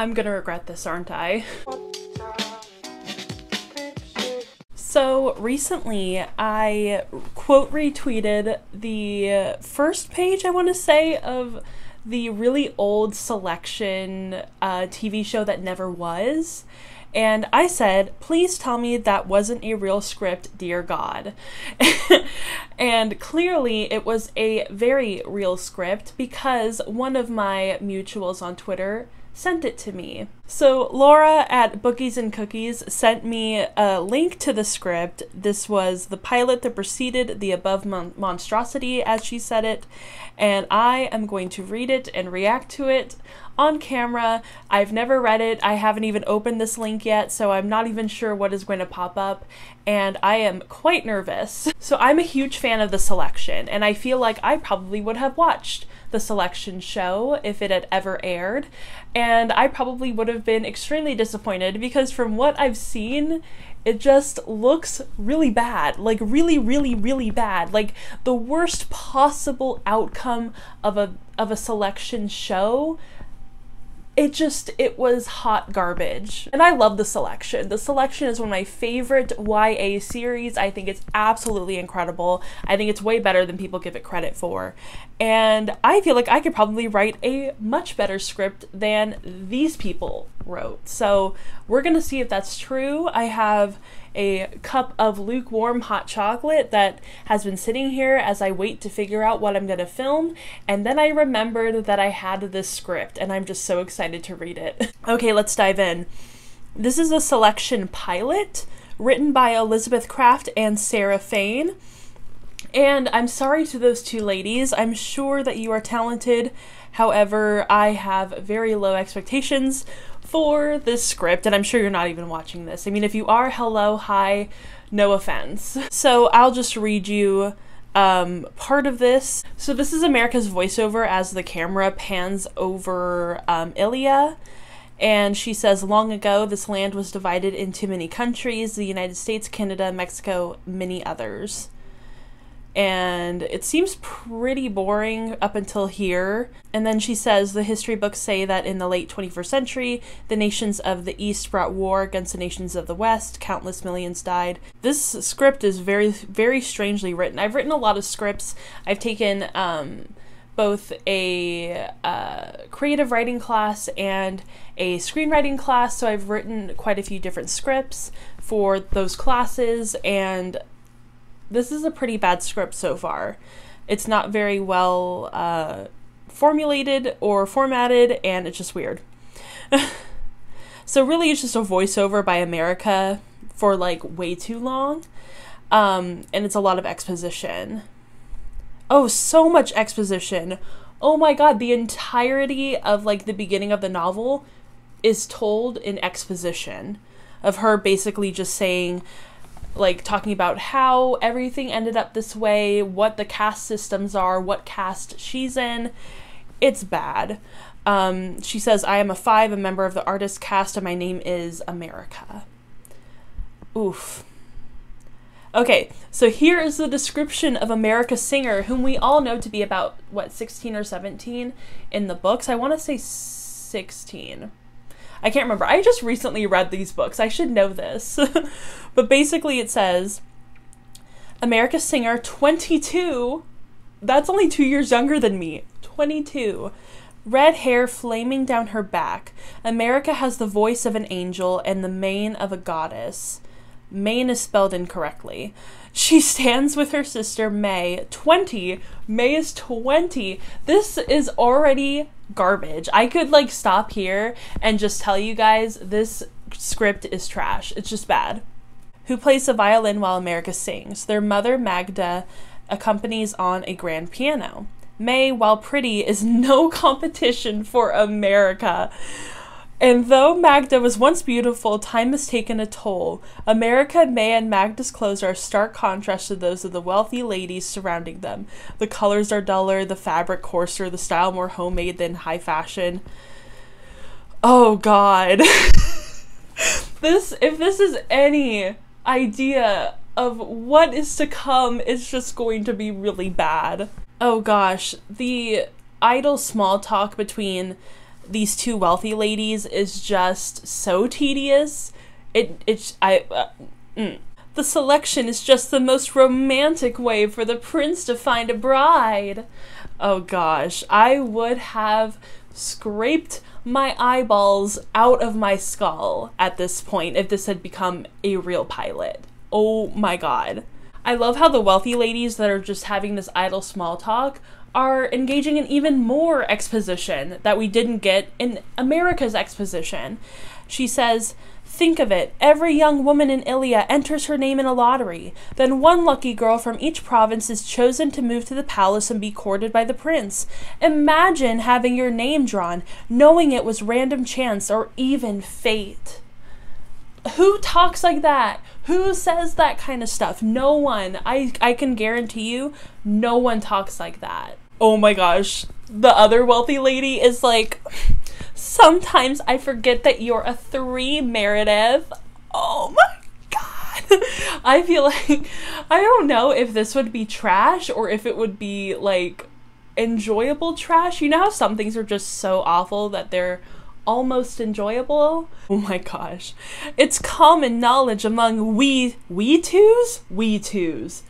I'm gonna regret this, aren't I? So recently, I quote retweeted the first page, I want to say, of the really old selection uh, TV show that never was. And I said, please tell me that wasn't a real script, dear God. and clearly, it was a very real script because one of my mutuals on Twitter sent it to me. So Laura at Bookies and Cookies sent me a link to the script. This was the pilot that preceded the above mon- monstrosity, as she said it, and I am going to read it and react to it on camera. I've never read it. I haven't even opened this link yet, so I'm not even sure what is going to pop up, and I am quite nervous. So I'm a huge fan of the selection, and I feel like I probably would have watched the selection show if it had ever aired. And I probably would have been extremely disappointed because from what I've seen, it just looks really bad. Like, really, really, really bad. Like, the worst possible outcome of a, of a selection show it just it was hot garbage. And i love the selection. The selection is one of my favorite ya series. I think it's absolutely incredible. I think it's way better than people give it credit for. And i feel like i could probably write a much better script than these people wrote. So we're gonna see if that's true. I have a cup of lukewarm hot chocolate that has been sitting here as I wait to figure out what I'm going to film. And then I remembered that I had this script and I'm just so excited to read it. okay, let's dive in. This is a selection pilot written by Elizabeth Craft and Sarah Fain. And I'm sorry to those two ladies. I'm sure that you are talented. However, I have very low expectations for this script, and I'm sure you're not even watching this. I mean, if you are, hello, hi, no offense. So I'll just read you um, part of this. So this is America's voiceover as the camera pans over um, Illéa. And she says, Long ago, this land was divided into many countries the United States, Canada, Mexico, many others and it seems pretty boring up until here. And then she says the history books say that in the late 21st century, the nations of the East brought war against the nations of the West, countless millions died. This script is very, very strangely written. I've written a lot of scripts, I've taken, um, both a uh, creative writing class and a screenwriting class, so I've written quite a few different scripts for those classes, and this is a pretty bad script so far. It's not very well uh, formulated or formatted, and it's just weird. so really, it's just a voiceover by America for like way too long, um, and it's a lot of exposition. Oh, so much exposition. Oh my god, the entirety of like the beginning of the novel is told in exposition of her basically just saying, like talking about how everything ended up this way, what the caste systems are, what caste she's in. It's bad. Um, she says, I am a five, a member of the artist caste, and my name is America. Oof. Okay, so here is the description of America Singer, whom we all know to be about, what, 16 or 17 in the books? I want to say 16. I can't remember. I just recently read these books. I should know this. but basically, it says America Singer, 22. That's only two years younger than me. 22. Red hair flaming down her back. America has the voice of an angel and the mane of a goddess. Mane is spelled incorrectly. She stands with her sister May, 20. May is 20. This is already garbage. I could like stop here and just tell you guys this script is trash. It's just bad. Who plays the violin while America sings? Their mother, Magda, accompanies on a grand piano. May, while pretty, is no competition for America. And though Magda was once beautiful, time has taken a toll. America, May, and Magda's clothes are a stark contrast to those of the wealthy ladies surrounding them. The colors are duller, the fabric coarser, the style more homemade than high fashion. Oh god. this if this is any idea of what is to come, it's just going to be really bad. Oh gosh, the idle small talk between these two wealthy ladies is just so tedious. It it's I uh, mm. the selection is just the most romantic way for the prince to find a bride. Oh gosh, I would have scraped my eyeballs out of my skull at this point if this had become a real pilot. Oh my god. I love how the wealthy ladies that are just having this idle small talk are engaging in even more exposition that we didn't get in America's exposition. She says, Think of it. Every young woman in Illéa enters her name in a lottery. Then one lucky girl from each province is chosen to move to the palace and be courted by the prince. Imagine having your name drawn, knowing it was random chance or even fate. Who talks like that? Who says that kind of stuff? No one. I I can guarantee you, no one talks like that. Oh my gosh. The other wealthy lady is like Sometimes I forget that you're a three, Meredith. Oh my god. I feel like I don't know if this would be trash or if it would be like enjoyable trash. You know how some things are just so awful that they're almost enjoyable? Oh my gosh. It's common knowledge among we we twos? We twos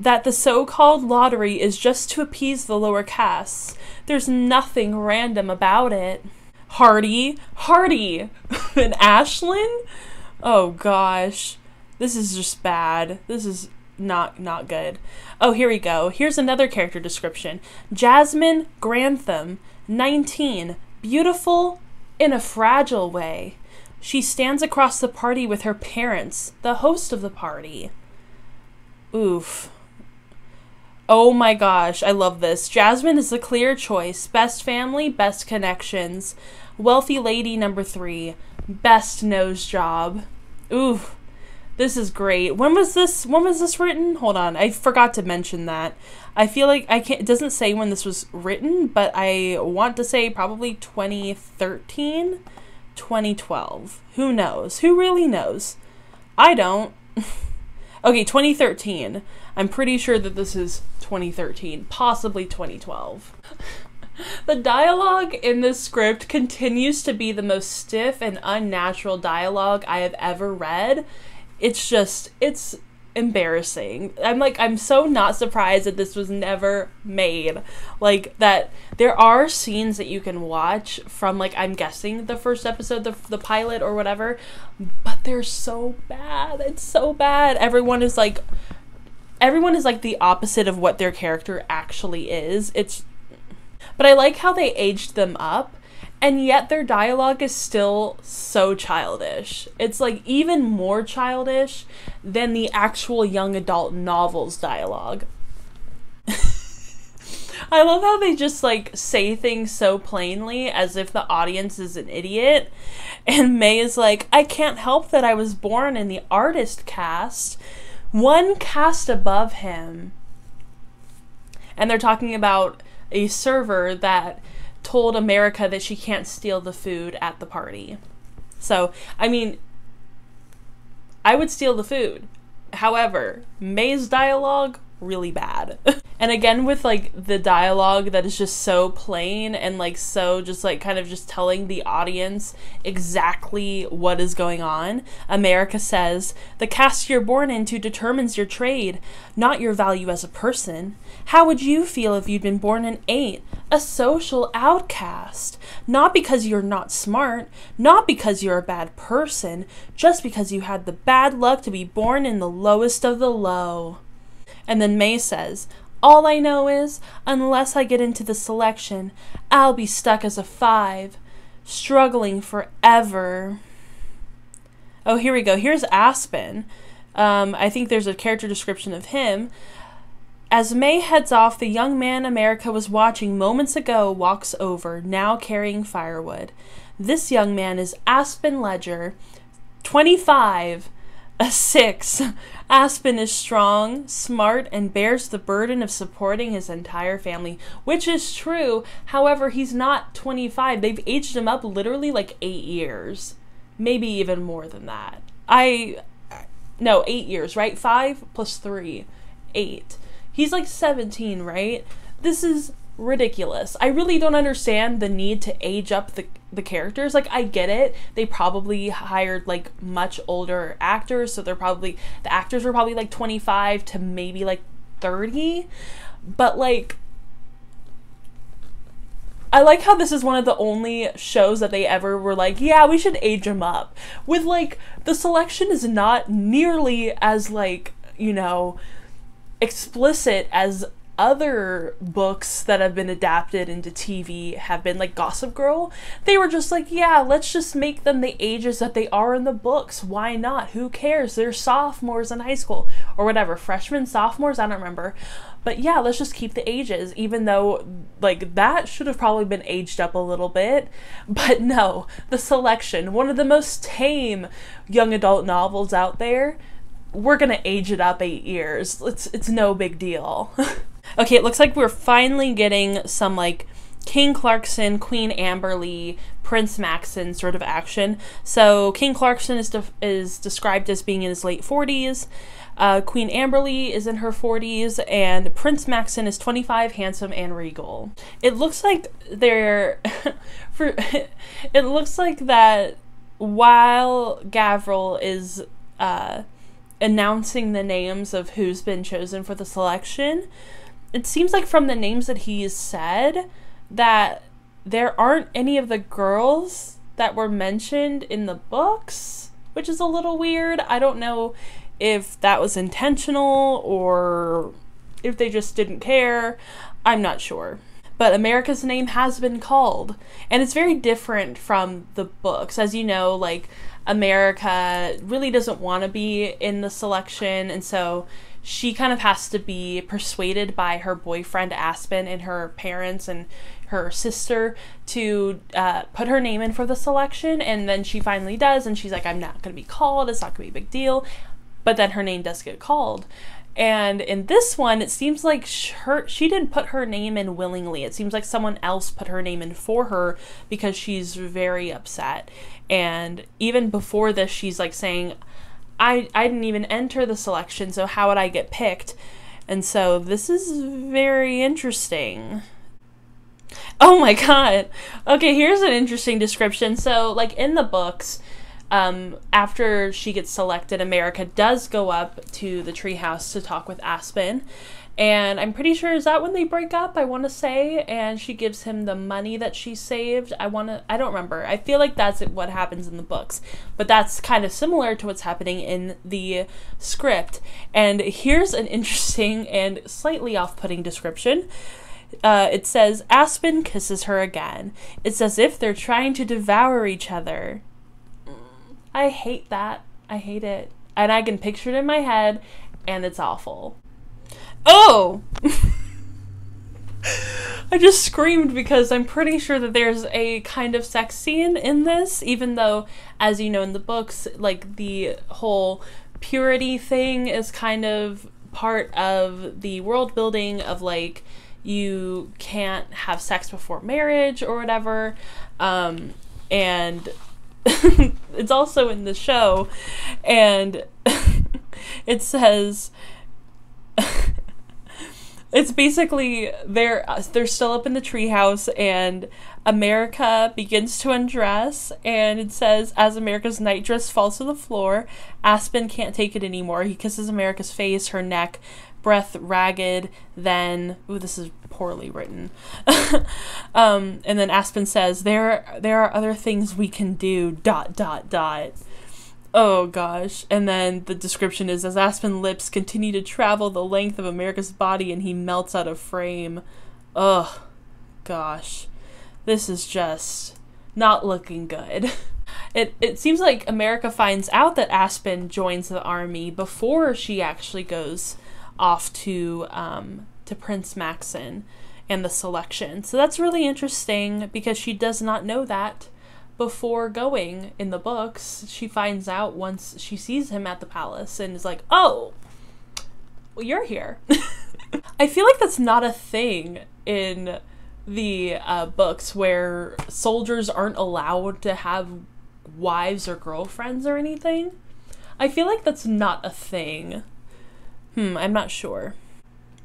that the so called lottery is just to appease the lower castes. There's nothing random about it. Hardy, Hardy, and Ashlyn. Oh gosh, this is just bad. This is not not good. Oh, here we go. Here's another character description. Jasmine Grantham, 19, beautiful in a fragile way. She stands across the party with her parents, the host of the party. Oof. Oh my gosh, I love this. Jasmine is the clear choice. Best family, best connections. Wealthy lady number three. Best nose job. Ooh, this is great. When was this? When was this written? Hold on, I forgot to mention that. I feel like I can't. It doesn't say when this was written, but I want to say probably 2013, 2012. Who knows? Who really knows? I don't. okay, 2013. I'm pretty sure that this is 2013, possibly 2012. the dialogue in this script continues to be the most stiff and unnatural dialogue I have ever read. It's just, it's embarrassing. I'm like, I'm so not surprised that this was never made. Like, that there are scenes that you can watch from, like, I'm guessing the first episode, the, the pilot or whatever, but they're so bad. It's so bad. Everyone is like, everyone is like the opposite of what their character actually is. It's but I like how they aged them up and yet their dialogue is still so childish. It's like even more childish than the actual young adult novels dialogue. I love how they just like say things so plainly as if the audience is an idiot. And May is like, I can't help that I was born in the artist caste one cast above him. And they're talking about a server that told America that she can't steal the food at the party. So, I mean, I would steal the food. However, May's dialogue really bad. and again with like the dialogue that is just so plain and like so just like kind of just telling the audience exactly what is going on. America says, "The caste you're born into determines your trade, not your value as a person. How would you feel if you'd been born an 8, a social outcast? Not because you're not smart, not because you're a bad person, just because you had the bad luck to be born in the lowest of the low." And then May says, All I know is, unless I get into the selection, I'll be stuck as a five, struggling forever. Oh, here we go. Here's Aspen. Um, I think there's a character description of him. As May heads off, the young man America was watching moments ago walks over, now carrying firewood. This young man is Aspen Leger, 25, a six. Aspen is strong, smart, and bears the burden of supporting his entire family, which is true. However, he's not 25. They've aged him up literally like eight years, maybe even more than that. I, no, eight years, right? Five plus three, eight. He's like 17, right? This is ridiculous. I really don't understand the need to age up the the characters. Like I get it. They probably hired like much older actors, so they're probably the actors were probably like 25 to maybe like 30. But like I like how this is one of the only shows that they ever were like, yeah, we should age them up. With like the selection is not nearly as like, you know, explicit as other books that have been adapted into TV have been like Gossip Girl. They were just like, yeah, let's just make them the ages that they are in the books. Why not? Who cares? They're sophomores in high school or whatever, freshmen, sophomores, I don't remember. But yeah, let's just keep the ages, even though, like, that should have probably been aged up a little bit. But no, the selection, one of the most tame young adult novels out there, we're gonna age it up eight years. It's, it's no big deal. Okay, it looks like we're finally getting some like King Clarkson, Queen Amberly, Prince Maxon sort of action. So King Clarkson is de- is described as being in his late 40s. Uh, Queen Amberly is in her 40s, and Prince Maxon is 25, handsome and regal. It looks like they're for. it looks like that while Gavril is uh, announcing the names of who's been chosen for the selection it seems like from the names that he's said that there aren't any of the girls that were mentioned in the books, which is a little weird. I don't know if that was intentional or if they just didn't care. I'm not sure. But America's name has been called, and it's very different from the books. As you know, like America really doesn't want to be in the selection, and so she kind of has to be persuaded by her boyfriend Aspen and her parents and her sister to uh, put her name in for the selection. And then she finally does, and she's like, I'm not going to be called. It's not going to be a big deal. But then her name does get called. And in this one, it seems like her she didn't put her name in willingly. It seems like someone else put her name in for her because she's very upset. And even before this, she's like saying, I I didn't even enter the selection, so how would I get picked? And so this is very interesting. Oh my god. Okay, here's an interesting description. So, like in the books, um, after she gets selected, America does go up to the treehouse to talk with Aspen, and I'm pretty sure is that when they break up, I want to say, and she gives him the money that she saved. I want to I don't remember. I feel like that's what happens in the books. But that's kind of similar to what's happening in the script. And here's an interesting and slightly off-putting description. Uh, it says Aspen kisses her again. It's as if they're trying to devour each other. I hate that. I hate it. And I can picture it in my head, and it's awful. Oh! I just screamed because I'm pretty sure that there's a kind of sex scene in this, even though, as you know in the books, like the whole purity thing is kind of part of the world building of like you can't have sex before marriage or whatever. Um, and it's also in the show, and it says it's basically they're they're still up in the treehouse and America begins to undress and it says as America's nightdress falls to the floor, Aspen can't take it anymore. He kisses America's face, her neck, breath ragged, then ooh this is poorly written. um, and then Aspen says there there are other things we can do dot dot dot. Oh gosh. And then the description is as Aspen lips continue to travel the length of America's body and he melts out of frame. Ugh. Gosh. This is just not looking good. It it seems like America finds out that Aspen joins the army before she actually goes off to um, to Prince Maxon and the selection. So that's really interesting because she does not know that before going in the books. She finds out once she sees him at the palace and is like, oh, well, you're here. I feel like that's not a thing in the uh, books where soldiers aren't allowed to have wives or girlfriends or anything. I feel like that's not a thing. Hmm, I'm not sure.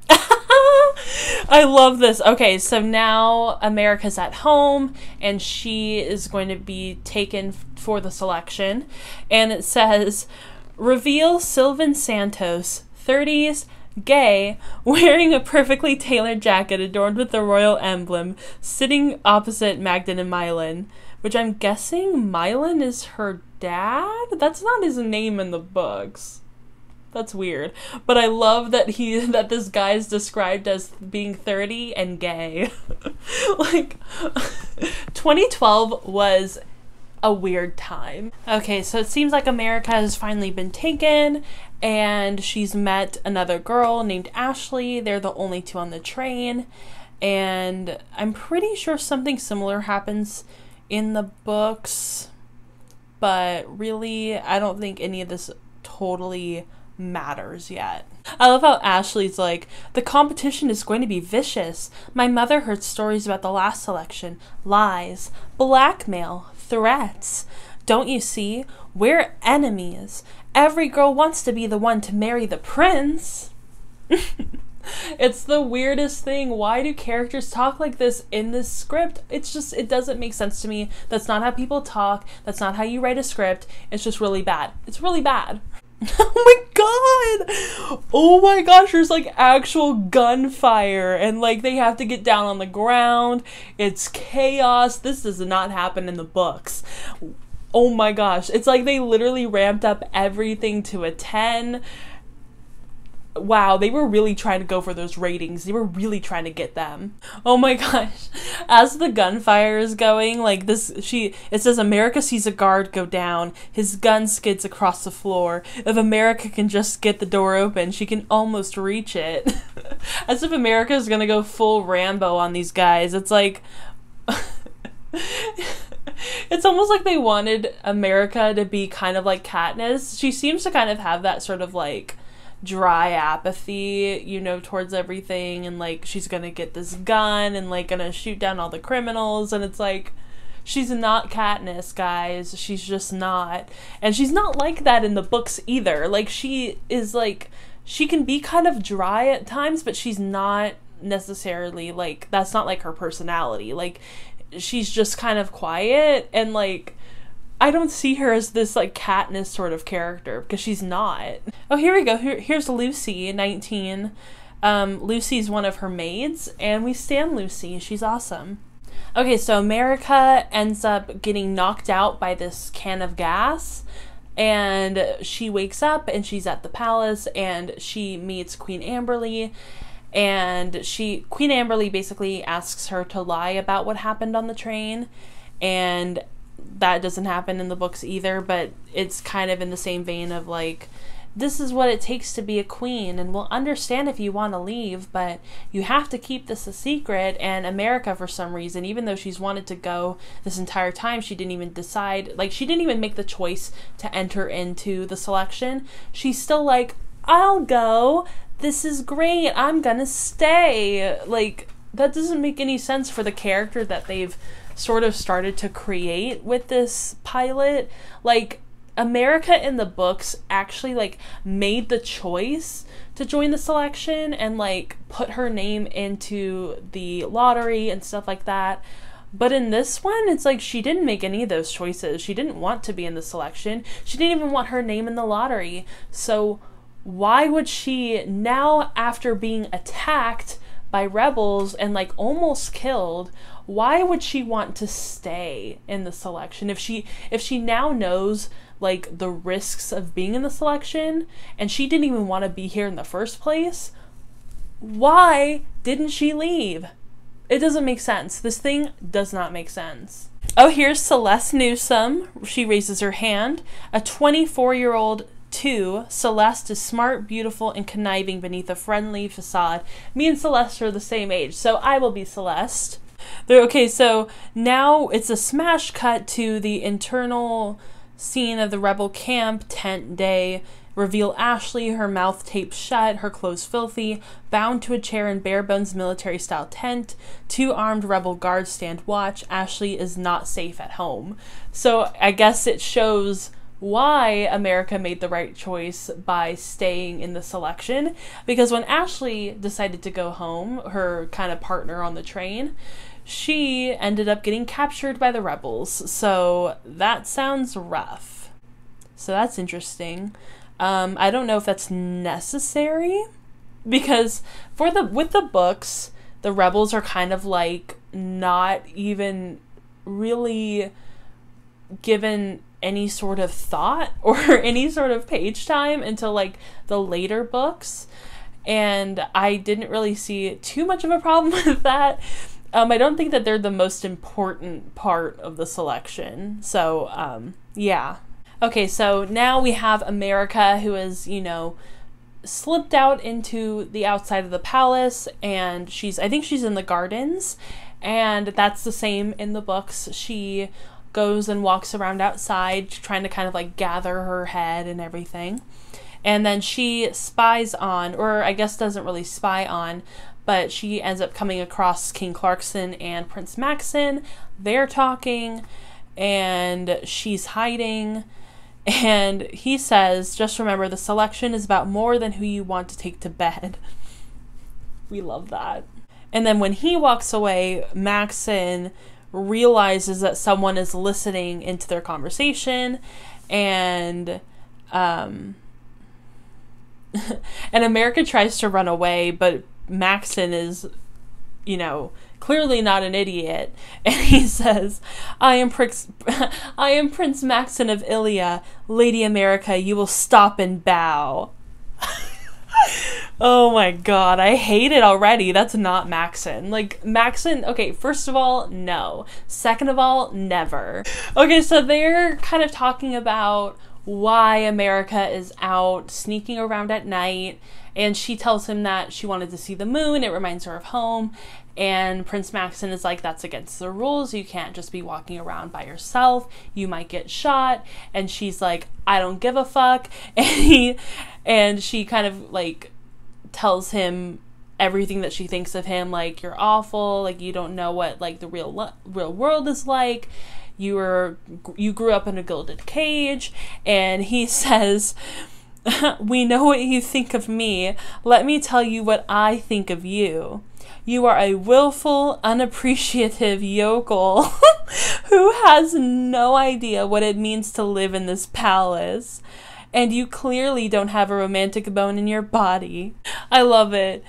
I love this. Okay, so now America's at home and she is going to be taken for the selection. And it says, reveal Sylvan Santos, 30s, gay, wearing a perfectly tailored jacket adorned with the royal emblem, sitting opposite Magdan and Mylan. Which I'm guessing Mylan is her dad? That's not his name in the books. That's weird. But I love that he that this guy is described as being 30 and gay. like 2012 was a weird time. Okay, so it seems like America has finally been taken and she's met another girl named Ashley. They're the only two on the train. And I'm pretty sure something similar happens in the books, but really, I don't think any of this totally matters yet. I love how Ashley's like, the competition is going to be vicious. My mother heard stories about the last selection lies, blackmail, threats. Don't you see? We're enemies. Every girl wants to be the one to marry the prince. it's the weirdest thing. Why do characters talk like this in this script? It's just, it doesn't make sense to me. That's not how people talk. That's not how you write a script. It's just really bad. It's really bad. oh my god! Oh my gosh, there's like actual gunfire and like they have to get down on the ground. It's chaos. This does not happen in the books. Oh my gosh. It's like they literally ramped up everything to a 10 wow, they were really trying to go for those ratings. They were really trying to get them. Oh my gosh. As the gunfire is going, like this she it says America sees a guard go down. His gun skids across the floor. If America can just get the door open, she can almost reach it. As if America is going to go full Rambo on these guys. It's like it's almost like they wanted America to be kind of like Katniss. She seems to kind of have that sort of like dry apathy, you know, towards everything and like she's going to get this gun and like going to shoot down all the criminals and it's like she's not Katniss, guys. She's just not. And she's not like that in the books either. Like she is like she can be kind of dry at times, but she's not necessarily like that's not like her personality. Like she's just kind of quiet and like I don't see her as this like Katniss sort of character because she's not. Oh, here we go. Here, here's Lucy, 19. Um, Lucy's one of her maids, and we stand Lucy. She's awesome. Okay, so America ends up getting knocked out by this can of gas, and she wakes up and she's at the palace and she meets Queen Amberly. And she, Queen Amberly basically asks her to lie about what happened on the train. And that doesn't happen in the books either, but it's kind of in the same vein of like, this is what it takes to be a queen, and we'll understand if you want to leave, but you have to keep this a secret. And America, for some reason, even though she's wanted to go this entire time, she didn't even decide, like, she didn't even make the choice to enter into the selection. She's still like, I'll go. This is great. I'm gonna stay. Like, that doesn't make any sense for the character that they've sort of started to create with this pilot. Like, America in the books actually like made the choice to join the selection and like put her name into the lottery and stuff like that. But in this one, it's like she didn't make any of those choices. She didn't want to be in the selection. She didn't even want her name in the lottery. So why would she now after being attacked by rebels and like almost killed why would she want to stay in the selection? If she if she now knows like the risks of being in the selection and she didn't even want to be here in the first place why didn't she leave? It doesn't make sense. This thing does not make sense. Oh here's celeste Newsome she raises her hand. A 24 year old Two, Celeste is smart, beautiful, and conniving beneath a friendly facade. Me and Celeste are the same age, so I will be Celeste. Okay, so now it's a smash cut to the internal scene of the rebel camp tent day. Reveal Ashley, her mouth taped shut, her clothes filthy, bound to a chair in bare bones military style tent. Two armed rebel guards stand watch. Ashley is not safe at home. So I guess it shows why America made the right choice by staying in the selection. Because when Ashley decided to go home, her kind of partner on the train, she ended up getting captured by the rebels. So that sounds rough. So that's interesting. Um, I don't know if that's necessary because for the with the books, the rebels are kind of like not even really given any sort of thought or any sort of page time until like the later books. And I didn't really see too much of a problem with that. Um, I don't think that they're the most important part of the selection. So, um, yeah. Okay, so now we have America, who is, you know, slipped out into the outside of the palace, and she's, I think she's in the gardens, and that's the same in the books. She goes and walks around outside trying to kind of like gather her head and everything. And then she spies on, or I guess doesn't really spy on, but she ends up coming across King Clarkson and Prince Maxon. They're talking, and she's hiding. And he says, just remember the selection is about more than who you want to take to bed. we love that. And then when he walks away, Maxon realizes that someone is listening into their conversation and um and America tries to run away but Maxon is you know clearly not an idiot and he says I am Prince I am Prince Maxon of Illéa Lady America you will stop and bow Oh my god, I hate it already. That's not Maxon. Like, Maxon, okay, first of all, no. Second of all, never. Okay, so they're kind of talking about why America is out sneaking around at night, and she tells him that she wanted to see the moon, it reminds her of home. And Prince Maxon is like, that's against the rules. You can't just be walking around by yourself. You might get shot. And she's like, I don't give a fuck. And he, and she kind of like tells him everything that she thinks of him like you're awful like you don't know what like the real real world is like you were you grew up in a gilded cage and he says we know what you think of me let me tell you what i think of you you are a willful unappreciative yokel who has no idea what it means to live in this palace and you clearly don't have a romantic bone in your body. I love it.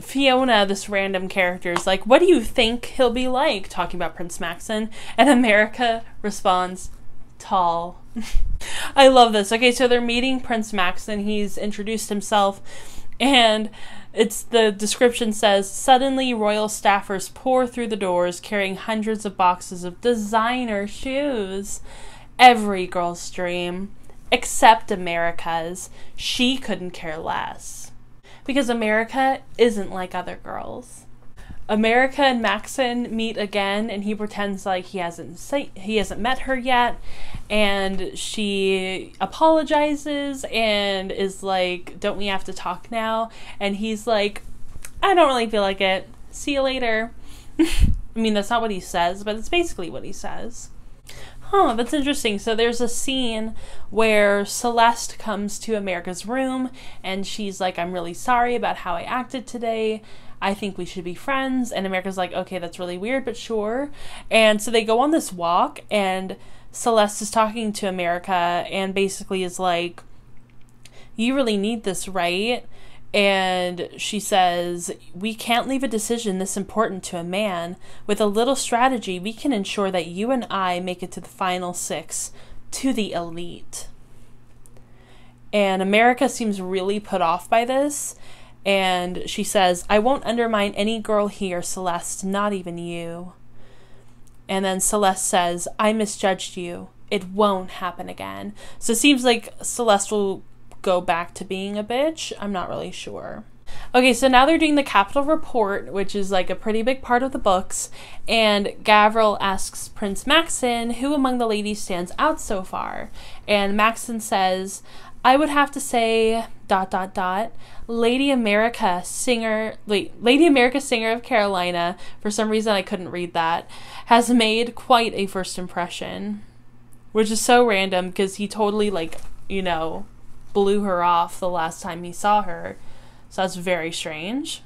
Fiona, this random character, is like, What do you think he'll be like? Talking about Prince Maxon. And America responds, Tall. I love this. Okay, so they're meeting Prince Maxon. He's introduced himself, and it's the description says suddenly royal staffers pour through the doors carrying hundreds of boxes of designer shoes. Every girl's dream except America's, she couldn't care less. Because America isn't like other girls. America and Maxon meet again and he pretends like he hasn't say- he hasn't met her yet and she apologizes and is like don't we have to talk now and he's like I don't really feel like it. See you later. I mean that's not what he says, but it's basically what he says. Huh, that's interesting. So there's a scene where Celeste comes to America's room and she's like, I'm really sorry about how I acted today. I think we should be friends. And America's like, okay, that's really weird, but sure. And so they go on this walk and Celeste is talking to America and basically is like, You really need this, right? And she says, We can't leave a decision this important to a man. With a little strategy, we can ensure that you and I make it to the final six, to the elite. And America seems really put off by this. And she says, I won't undermine any girl here, Celeste, not even you. And then Celeste says, I misjudged you. It won't happen again. So it seems like Celeste will go back to being a bitch. I'm not really sure. Okay, so now they're doing the Capitol Report, which is like a pretty big part of the books, and Gavril asks Prince Maxon who among the ladies stands out so far. And Maxon says, I would have to say dot dot dot Lady America singer wait, Lady America singer of Carolina, for some reason I couldn't read that, has made quite a first impression. which is so random because he totally like you know blew her off the last time he saw her so that's very strange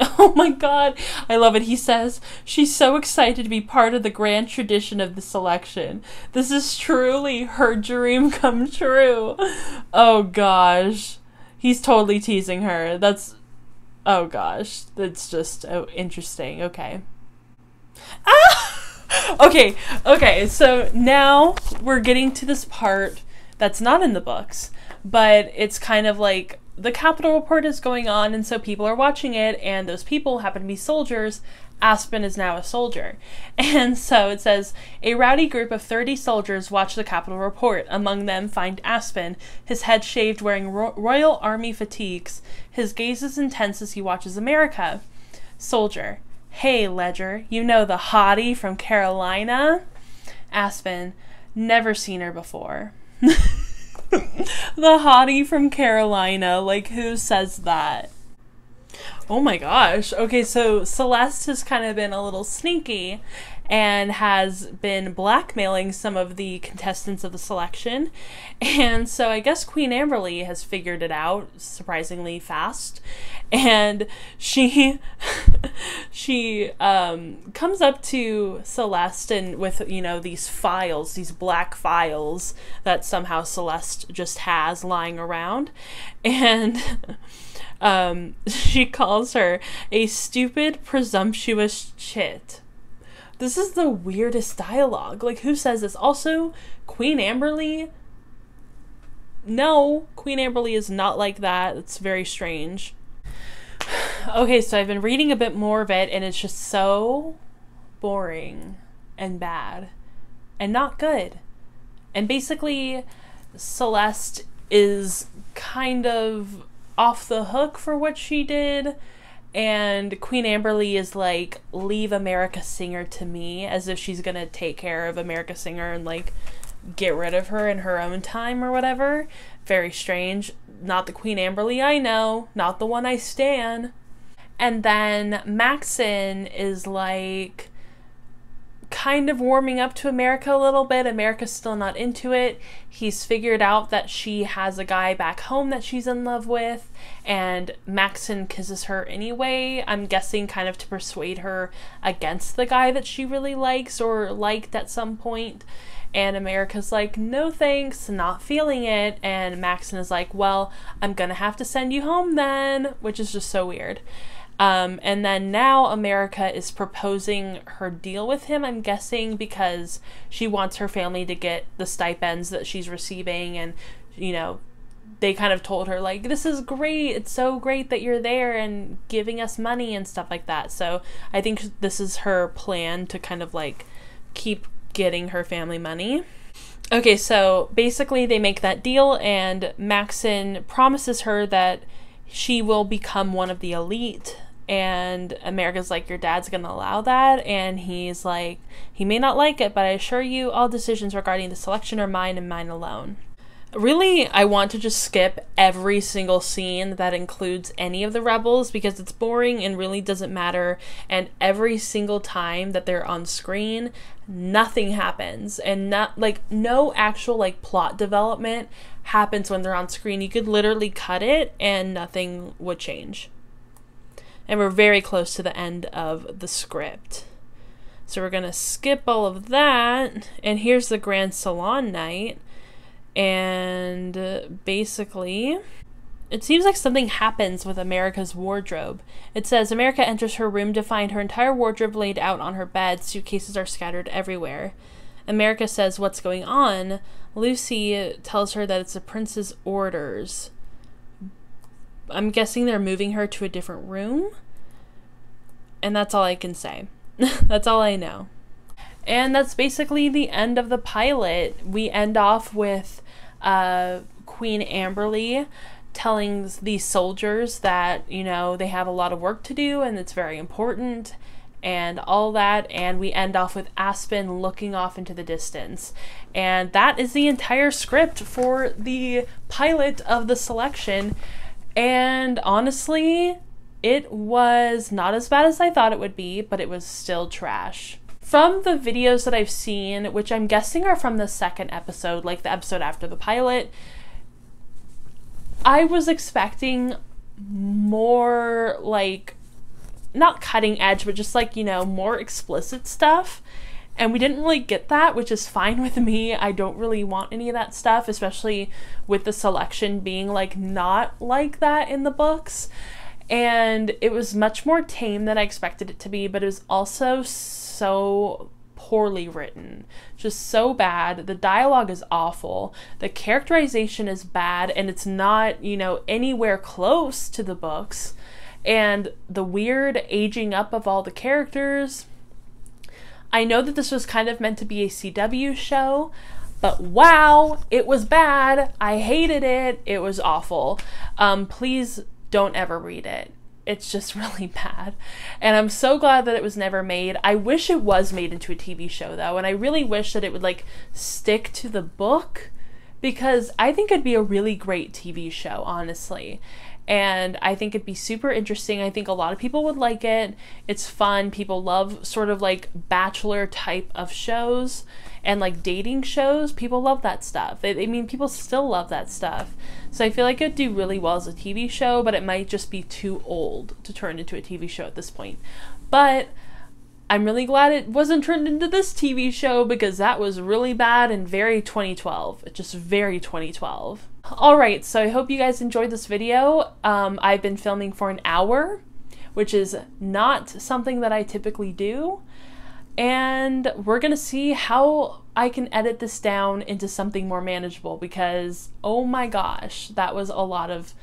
Oh my god, I love it. He says, She's so excited to be part of the grand tradition of the selection. This is truly her dream come true. Oh gosh. He's totally teasing her. That's. Oh gosh. That's just oh, interesting. Okay. Ah! Okay, okay, so now we're getting to this part that's not in the books, but it's kind of like the Capitol report is going on, and so people are watching it, and those people happen to be soldiers. Aspen is now a soldier. And so it says A rowdy group of 30 soldiers watch the Capitol report. Among them find Aspen, his head shaved, wearing ro- Royal Army fatigues. His gaze is intense as he watches America. Soldier. Hey, Leger, you know the hottie from Carolina? Aspen. Never seen her before. the hottie from Carolina. Like, who says that? Oh my gosh. Okay, so Celeste has kind of been a little sneaky and has been blackmailing some of the contestants of the selection. And so I guess Queen Amberly has figured it out surprisingly fast. And she she um, comes up to Celeste and with you know these files, these black files that somehow Celeste just has lying around. And um, she calls her a stupid, presumptuous chit. This is the weirdest dialogue. Like, who says this? Also, Queen Amberly. No, Queen Amberly is not like that. It's very strange. okay, so I've been reading a bit more of it, and it's just so boring and bad and not good. And basically, Celeste is kind of off the hook for what she did and Queen Amberly is like, leave America Singer to me, as if she's gonna take care of America Singer and like get rid of her in her own time or whatever. Very strange. Not the Queen Amberly I know, not the one I stan. And then Maxon is like, kind of warming up to America a little bit. America's still not into it. He's figured out that she has a guy back home that she's in love with, and Maxon kisses her anyway. I'm guessing kind of to persuade her against the guy that she really likes or liked at some point. And America's like, no thanks, not feeling it. And Maxon is like, well, I'm gonna have to send you home then, which is just so weird. Um, and then now America is proposing her deal with him, I'm guessing, because she wants her family to get the stipends that she's receiving. And, you know, they kind of told her, like, this is great. It's so great that you're there and giving us money and stuff like that. So I think this is her plan to kind of like keep getting her family money. Okay, so basically they make that deal, and Maxon promises her that she will become one of the elite and America's like, Your dad's gonna allow that? And he's like, He may not like it, but I assure you, all decisions regarding the selection are mine and mine alone. Really, I want to just skip every single scene that includes any of the rebels because it's boring and really doesn't matter. And every single time that they're on screen, nothing happens. And not like no actual like plot development happens when they're on screen. You could literally cut it and nothing would change and we're very close to the end of the script. So we're going to skip all of that, and here's the grand salon night. And uh, basically, it seems like something happens with America's wardrobe. It says America enters her room to find her entire wardrobe laid out on her bed, suitcases are scattered everywhere. America says, What's going on? Lucy tells her that it's the prince's orders. I'm guessing they're moving her to a different room. And that's all I can say. that's all I know. And that's basically the end of the pilot. We end off with uh, Queen Amberly telling these soldiers that, you know, they have a lot of work to do and it's very important and all that. And we end off with Aspen looking off into the distance. And that is the entire script for the pilot of the selection. And honestly, it was not as bad as I thought it would be, but it was still trash. from the videos that I've seen, which I'm guessing are from the second episode, like the episode after the pilot, I was expecting more like not cutting edge, but just like, you know, more explicit stuff. And we didn't really get that, which is fine with me. I don't really want any of that stuff, especially with the selection being like not like that in the books. And it was much more tame than I expected it to be, but it was also so poorly written. Just so bad. The dialogue is awful. The characterization is bad, and it's not, you know, anywhere close to the books. And the weird aging up of all the characters I know that this was kind of meant to be a CW show, but wow, it was bad. I hated it. It was awful. Um, please don't ever read it. It's just really bad. And I'm so glad that it was never made. I wish it was made into a TV show though, and I really wish that it would like stick to the book because I think it'd be a really great TV show, honestly and I think it'd be super interesting. I think a lot of people would like it. It's fun. People love sort of like bachelor type of shows and like dating shows. People love that stuff. I, I mean, people still love that stuff. So I feel like it'd do really well as a TV show, but it might just be too old to turn into a TV show at this point. But I'm really glad it wasn't turned into this TV show because that was really bad and very 2012. Just very 2012. Alright, so I hope you guys enjoyed this video. Um, I've been filming for an hour, which is not something that I typically do. And we're gonna see how I can edit this down into something more manageable because, oh my gosh, that was a lot of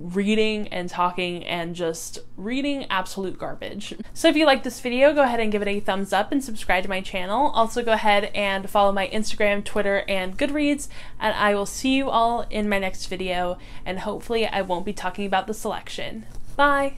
reading and talking and just reading absolute garbage. So if you like this video, go ahead and give it a thumbs up and subscribe to my channel. Also go ahead and follow my Instagram, Twitter, and Goodreads, and I will see you all in my next video, and hopefully I won't be talking about the selection. Bye!